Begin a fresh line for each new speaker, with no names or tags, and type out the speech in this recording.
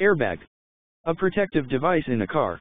Airbag. A protective device in a car.